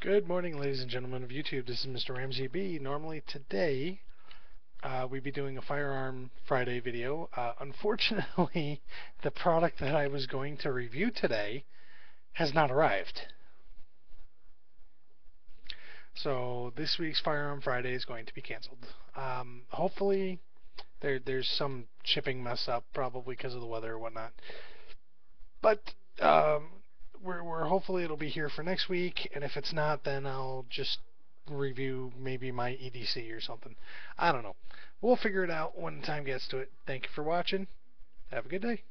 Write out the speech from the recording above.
Good morning, ladies and gentlemen of YouTube. This is Mr. Ramsey B. Normally today, uh, we'd be doing a Firearm Friday video. Uh, unfortunately, the product that I was going to review today has not arrived. So this week's Firearm Friday is going to be canceled. Um, hopefully, there there's some shipping mess up, probably because of the weather or whatnot. But um, we're, we're hopefully it'll be here for next week, and if it's not, then I'll just review maybe my EDC or something. I don't know. We'll figure it out when the time gets to it. Thank you for watching. Have a good day.